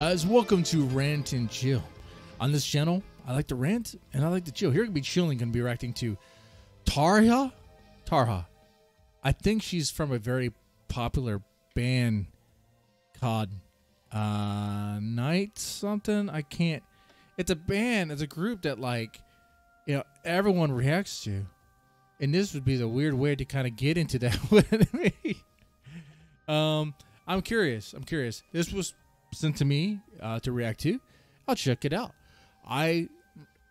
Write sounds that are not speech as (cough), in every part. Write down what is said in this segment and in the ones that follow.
Guys, welcome to Rant and Chill. On this channel, I like to rant and I like to chill. Here gonna be chilling, gonna be reacting to Tarha. Tarha. I think she's from a very popular band called uh Night something. I can't it's a band, it's a group that like you know everyone reacts to. And this would be the weird way to kind of get into that (laughs) with me. Um I'm curious. I'm curious. This was sent to me uh, to react to. I'll check it out. I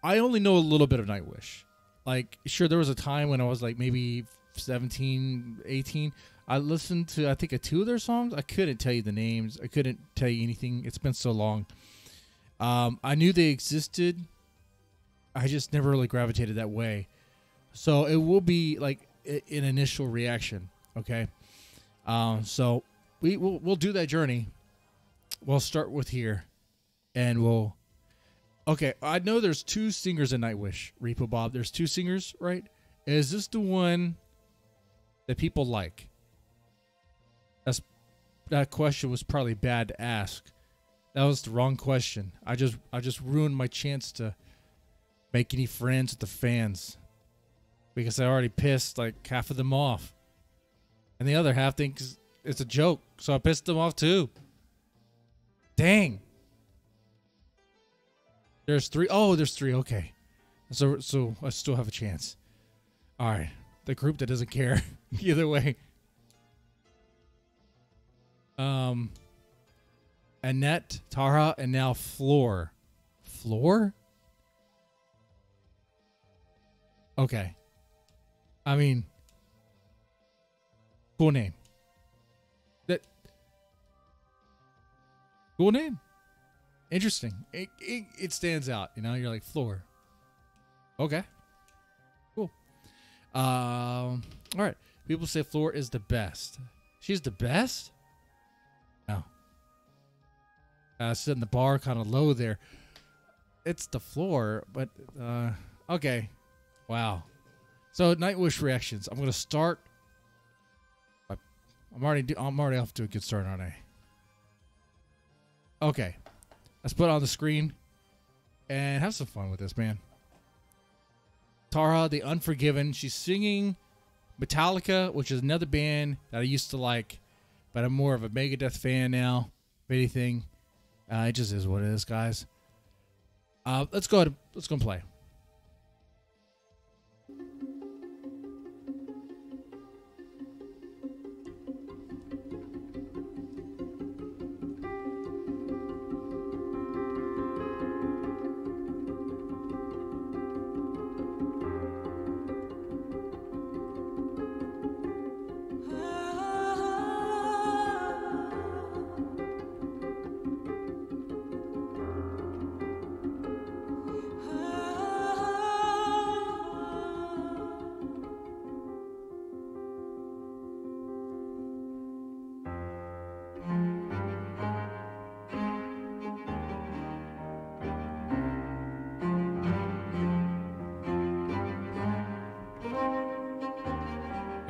I only know a little bit of Nightwish. Like, sure, there was a time when I was like maybe 17, 18. I listened to I think a two of their songs. I couldn't tell you the names. I couldn't tell you anything. It's been so long. Um, I knew they existed. I just never really gravitated that way. So it will be like an initial reaction. Okay. Um, so we will we'll do that journey we'll start with here and we'll okay i know there's two singers in nightwish repo bob. There's two singers right? Is this the one that people like? That's that question was probably bad to ask. That was the wrong question. I just i just ruined my chance to make any friends with the fans because i already pissed like half of them off. And the other half thinks it's a joke so i pissed them off too Dang. There's three. Oh, there's three. Okay. So so I still have a chance. All right. The group that doesn't care (laughs) either way. Um Anette, Tara, and now Floor. Floor? Okay. I mean cool name. Cool name. Interesting. It, it, it stands out. You know, you're like floor. Okay. Cool. Um. All right. People say floor is the best. She's the best. No. Uh, setting the bar kind of low there. It's the floor, but uh, okay. Wow. So Nightwish reactions. I'm gonna start. I'm already. I'm already off to a good start, aren't I? Okay. Let's put it on the screen and have some fun with this, man. Tara, the Unforgiven. She's singing Metallica, which is another band that I used to like, but I'm more of a Megadeth fan now. If anything, uh, it just is what it is, guys. Uh, let's go ahead. Let's go and play.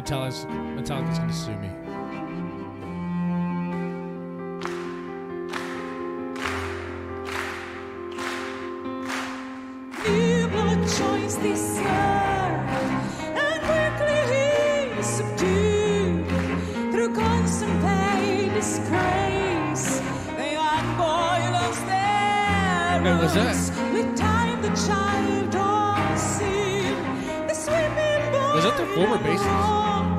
Metallica's, Metallica's gonna sue me. choice this year, Was that the former bassist?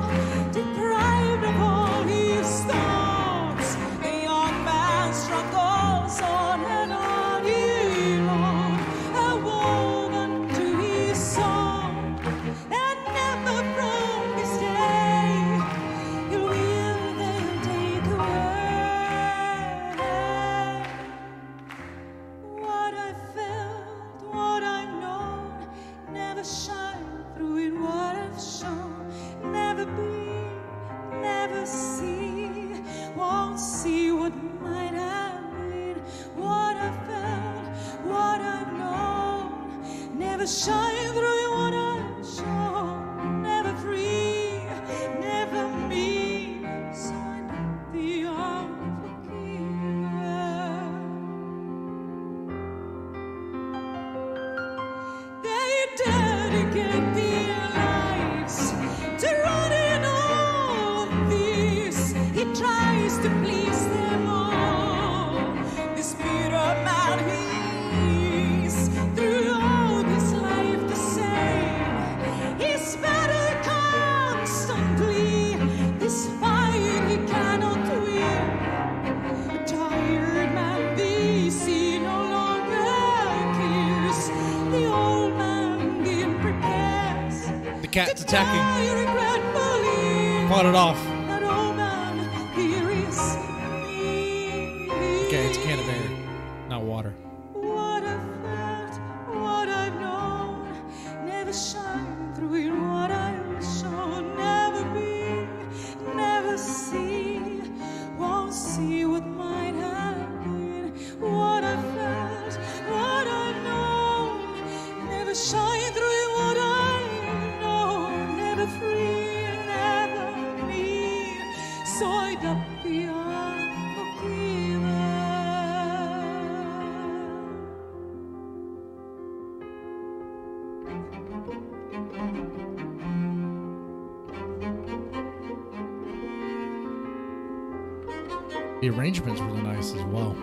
Shine through cat's attacking. Regretfully it off. The arrangement's really nice as well.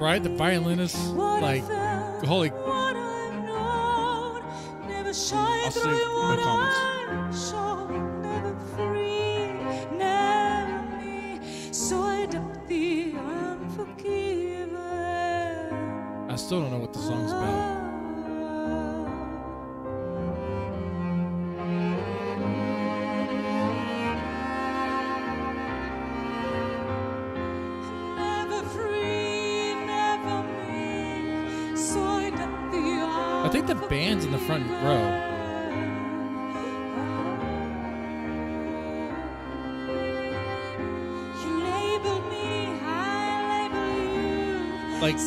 Right? The violinist, like, holy. what I've known, never shine I'll through save no comments. I've shown. Never free, never me. So I doubt the. I still don't know what the song's about. I think the band's in the front row. You labeled me, I label you. Like,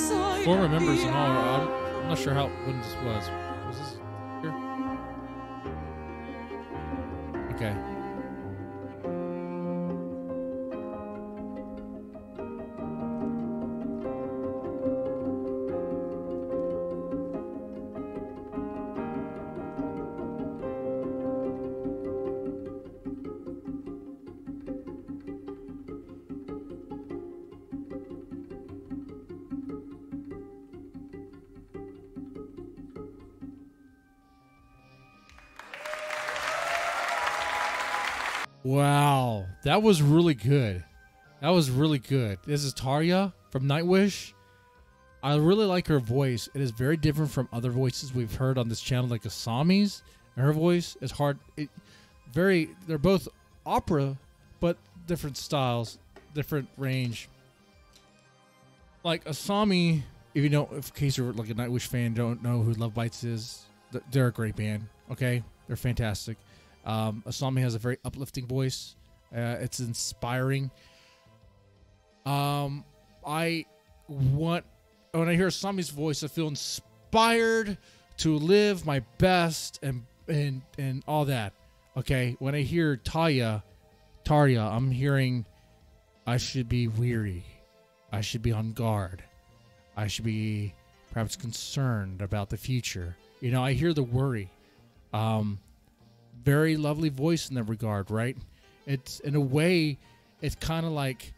former members and all. I'm not sure how when this was. Was this here? Okay. Wow, that was really good. That was really good. This is Tarja from Nightwish. I really like her voice. It is very different from other voices we've heard on this channel, like Asami's. And her voice is hard. It, very. They're both opera, but different styles, different range. Like Asami, if you know, if in case you're like a Nightwish fan, don't know who Lovebites is, they're a great band. Okay, they're fantastic. Um, Asami has a very uplifting voice. Uh, it's inspiring. Um, I want when I hear Asami's voice, I feel inspired to live my best and and and all that. Okay, when I hear Taya, Tarja, I'm hearing I should be weary. I should be on guard. I should be perhaps concerned about the future. You know, I hear the worry. Um, very lovely voice in that regard, right? It's in a way, it's kind of like,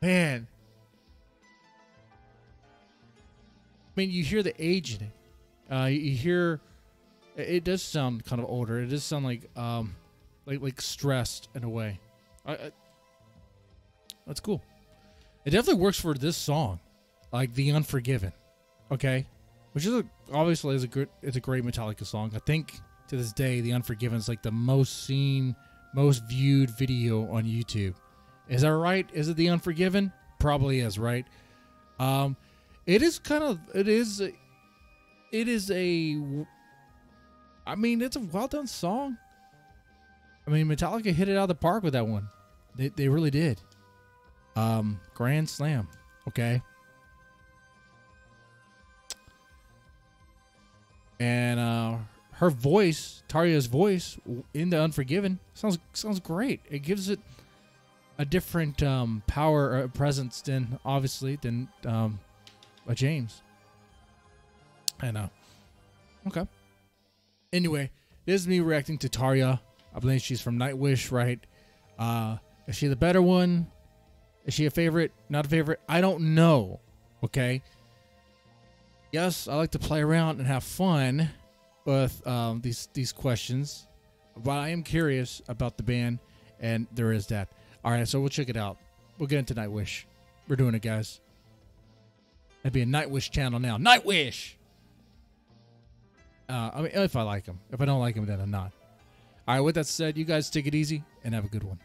man. I mean, you hear the age in it. Uh, you hear, it does sound kind of older. It does sound like, um, like like stressed in a way. I, I, that's cool. It definitely works for this song, like "The Unforgiven." Okay, which is a, obviously is a good, it's a great Metallica song. I think to this day, "The Unforgiven" is like the most seen, most viewed video on YouTube. Is that right? Is it The Unforgiven? Probably is, right? Um, it is kind of it is it is a I mean, it's a well done song. I mean, Metallica hit it out of the park with that one. They they really did. Um, Grand Slam. Okay. And uh her voice, Tarja's voice in the Unforgiven sounds sounds great. It gives it a different um, power or presence than obviously than um, a James. I know. Okay. Anyway, this is me reacting to Tarja. I believe she's from Nightwish, right? Uh, is she the better one? Is she a favorite? Not a favorite? I don't know. Okay. Yes, I like to play around and have fun with um, these these questions, but I am curious about the band, and there is that. All right, so we'll check it out. We'll get into Nightwish. We're doing it, guys. That'd be a Nightwish channel now. Nightwish. Uh, I mean, if I like them. If I don't like them, then I'm not. All right. With that said, you guys take it easy and have a good one.